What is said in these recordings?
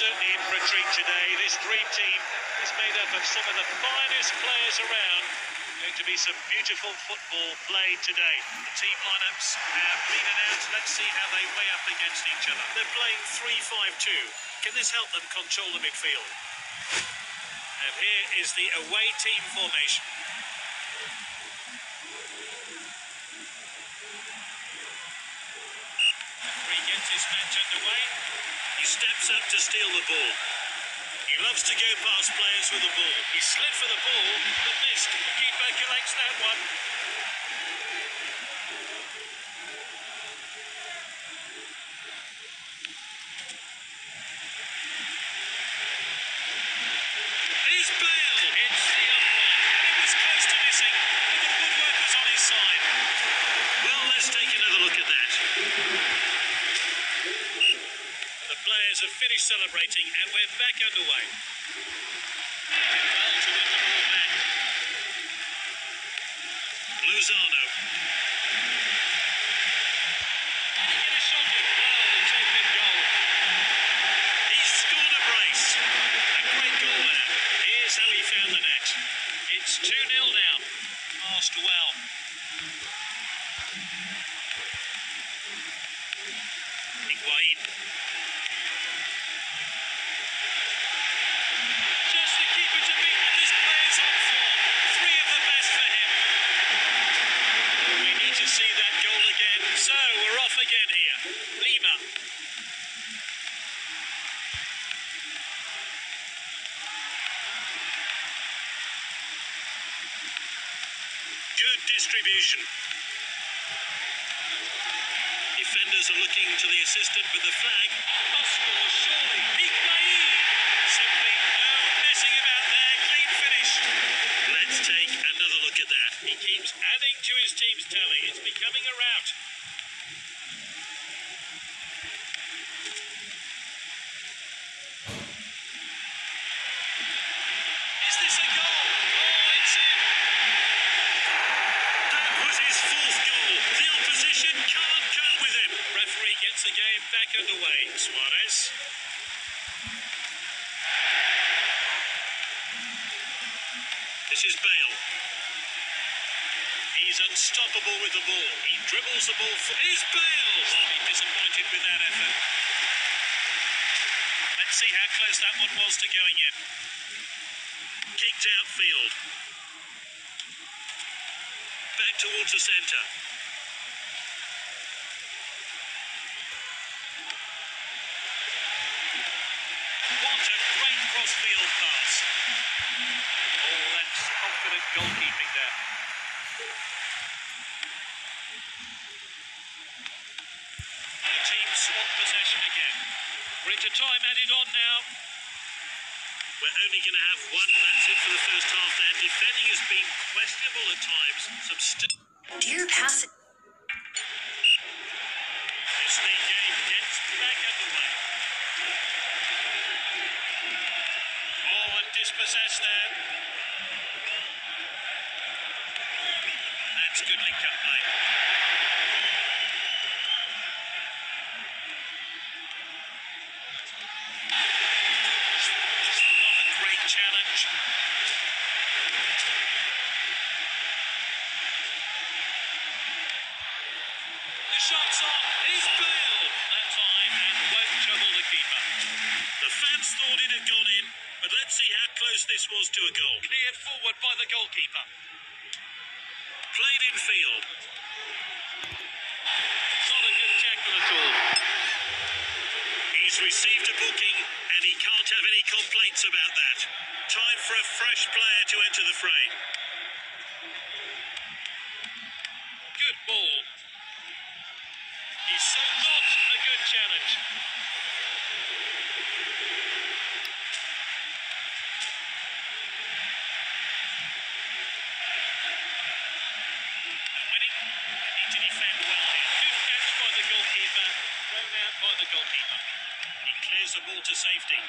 certainly in for a treat today. This dream team is made up of some of the finest players around. Going to be some beautiful football played today. The team lineups have been announced. Let's see how they weigh up against each other. They're playing 3-5-2. Can this help them control the midfield? And here is the away team formation. Referee gets his match underway. He steps up to steal the ball. He loves to go past players with the ball. He slid for the ball, but missed. Keeper collects that one. Here's Bale. Hits the upright, and it was close to missing, but the woodwork was on his side. Well, let's take another look at that. The players have finished celebrating, and we're back underway. Well to the ball back. Luzano. Get taken goal. He's scored a brace. A great goal there. Here's how he found the net. It's 2 0 now. Passed well. Higuain. Just the keeper to beat, and this player's on form. Three of the best for him. We need to see that goal again. So we're off again here. Lima. Good distribution. Defenders are looking to the assistant with the flag. Must score, surely. Higuain. Simply no messing about there. Clean finish. Let's take another look at that. He keeps adding to his team's tally. It's becoming. Is this a goal? Oh, it's in. That was his fourth goal. The opposition can't cope with him. Referee gets the game back underway. Suarez. This is Bale. Unstoppable with the ball. He dribbles the ball. For, here's Bale. I'll be disappointed with that effort. Let's see how close that one was to going in. Kicked outfield. Back towards the centre. What a great crossfield pass. Oh, that's confident goalkeeping there. The team swap possession again. We're time added on now. We're only going to have one. That's it for the first half there. Defending has been questionable at times. Some st- Dear. As the game gets back underway. Oh, and dispossessed there. That's goodly cut play. Not a great challenge. The shot's on. He's Bale. That time and won't trouble the keeper. The fans thought it had gone in, but let's see how close this was to a goal. Cleared forward by the goalkeeper. Played in field. Not a good tackle at all. He's received a booking and he can't have any complaints about that. Time for a fresh player to enter the fray. Good ball. He's not a good challenge. Winning. They need to defend well here. Good catch by the goalkeeper. Thrown out by the goalkeeper. He clears the ball to safety.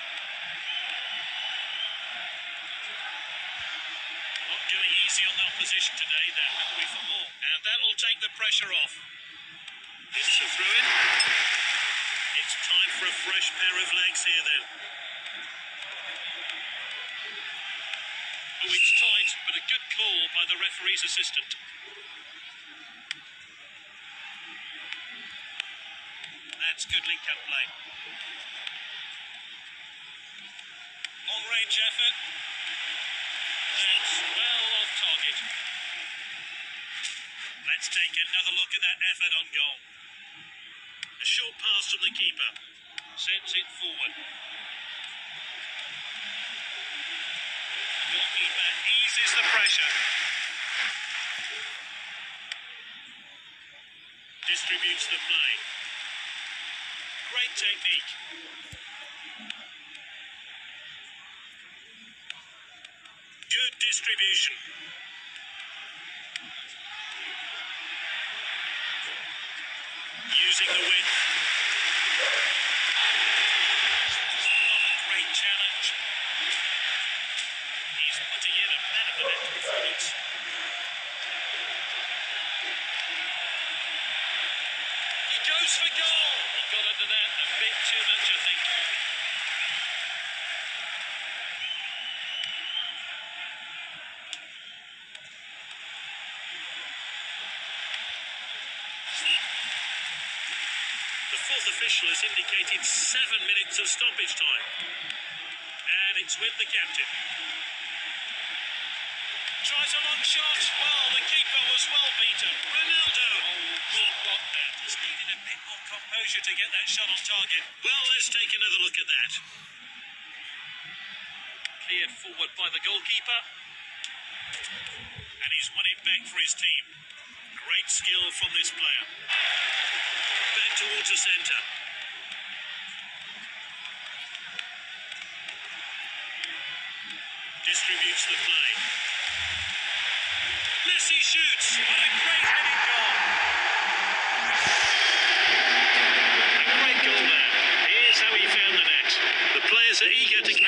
Not going easy on the opposition today. They're hungry for more. And that'll take the pressure off. This is a throw in. It's time for a fresh pair of legs here then. Oh, it's tight, but a good call by the referee's assistant. Good link-up play. Long-range effort. That's well off target. Let's take another look at that effort on goal. A short pass from the keeper. Sends it forward. Goalkeeper eases the pressure. Distributes the play. Great technique. Good distribution. Using the width. Another great challenge. He's putting in a man of the match performance. He goes for goal. A bit too much, I think. The fourth official has indicated seven minutes of stoppage time. And it's with the captain. Tries a long shot. Well, the keeper was well beaten. Ronaldo. Well, what that? Just needed a bit more composure to get that shot on target. Well, let's take another look at that. Cleared forward by the goalkeeper. And he's won it back for his team. Great skill from this player. Back towards the centre. Distributes the play. Messi shoots. What a great heading goal. Eager to